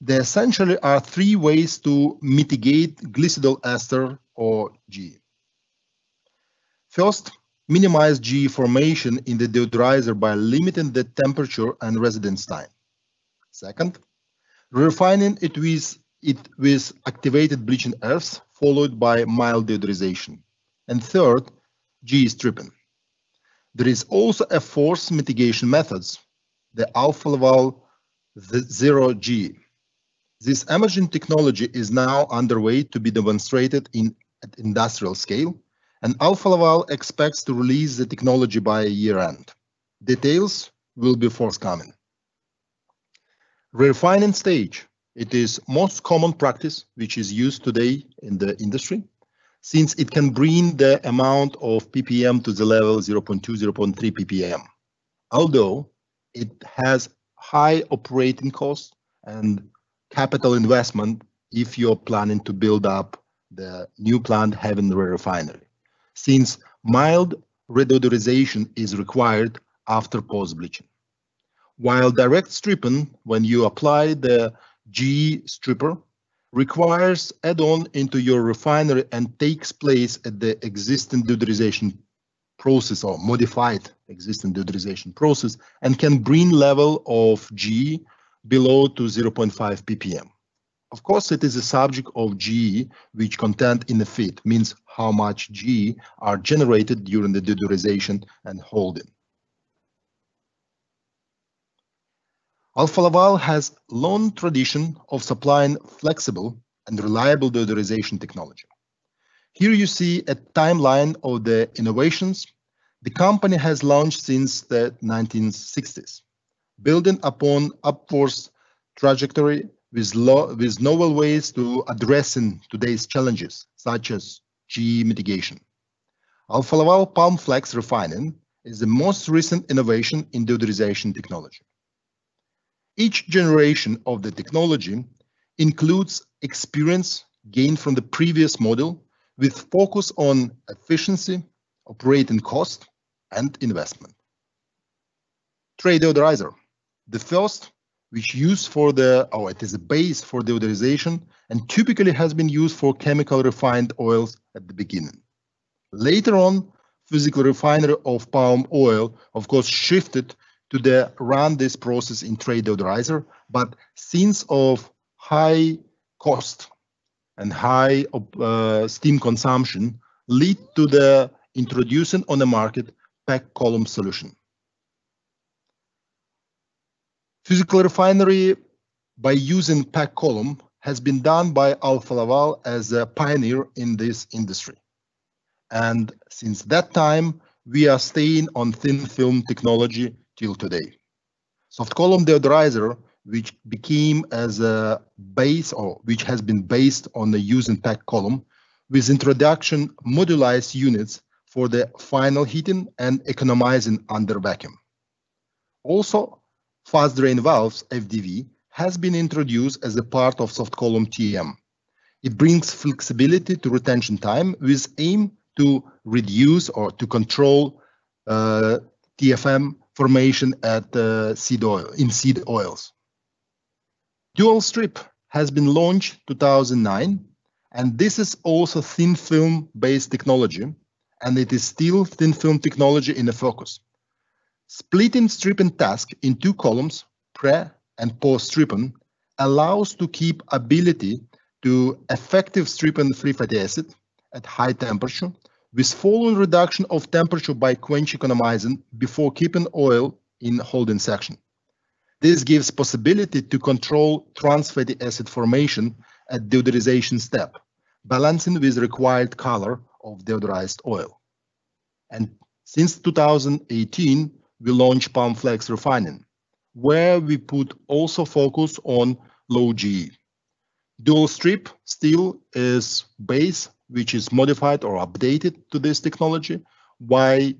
there essentially are three ways to mitigate glycidyl ester or G. First, minimize G formation in the deodorizer by limiting the temperature and residence time. Second, refining it with, it with activated bleaching earths followed by mild deodorization. And third, G stripping. There is also a force mitigation methods, the Alfa Laval Zero G. This emerging technology is now underway to be demonstrated in at industrial scale, and Alfa Laval expects to release the technology by year end. Details will be forthcoming. Refining stage. It is most common practice which is used today in the industry since it can bring the amount of ppm to the level 0.2, 0.3 ppm. Although it has high operating costs and capital investment if you're planning to build up the new plant having the refinery, since mild redeodorization is required after post-bleaching. While direct stripping, when you apply the G stripper, requires add-on into your refinery and takes place at the existing deodorization process or modified existing deodorization process and can bring level of G below to 0.5 ppm. Of course, it is a subject of G, which content in the feed means how much G are generated during the deodorization and holding. Alfa Laval has long tradition of supplying flexible and reliable deodorization technology. Here you see a timeline of the innovations the company has launched since the 1960s, building upon upwards trajectory with, with novel ways to addressing today's challenges, such as G mitigation. Alfa Laval Palm Flex refining is the most recent innovation in deodorization technology. Each generation of the technology includes experience gained from the previous model with focus on efficiency, operating cost, and investment. Tray deodorizer, the first which used for the, oh, it is a base for deodorization and typically has been used for chemical refined oils at the beginning. Later on, physical refinery of palm oil, of course, shifted to the run this process in tray deodorizer, but since of high cost and high uh, steam consumption lead to the introducing on the market packed column solution. Physical refinery by using packed column has been done by Alfa Laval as a pioneer in this industry. And since that time, we are staying on thin film technology till today. Soft column deodorizer, which became as a base or which has been based on the using packed column with introduction modularized units for the final heating and economizing under vacuum. Also, Fast drain valves, FDV, has been introduced as a part of soft column TM. It brings flexibility to retention time with aim to reduce or to control uh, TFM formation at uh, seed oil in seed oils. Dual strip has been launched 2009 and this is also thin film based technology and it is still thin film technology in the focus. Splitting stripping task in two columns, pre and post stripping, allows to keep ability to effective stripping free fatty acid at high temperature with following reduction of temperature by quench economizing before keeping oil in holding section. This gives possibility to control trans fatty acid formation at deodorization step, balancing with required color of deodorized oil. And since 2018, we launched Palm Flex Refining, where we put also focus on low GE. Dual strip still is base, which is modified or updated to this technology, while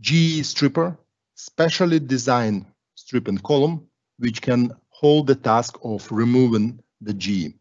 GE stripper, specially designed strip and column, which can hold the task of removing the GE.